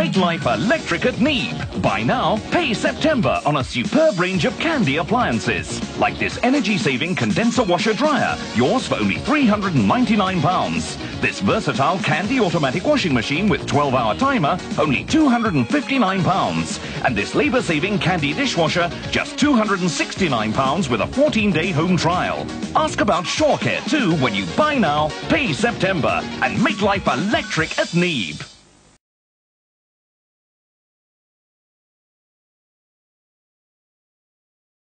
make life electric at Neeb. Buy now, pay September on a superb range of Candy appliances. Like this energy-saving condenser washer dryer, yours for only £399. This versatile Candy automatic washing machine with 12-hour timer, only £259. And this labor-saving Candy dishwasher, just £269 with a 14-day home trial. Ask about Shore Care too when you buy now, pay September, and make life electric at Neeb.